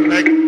matter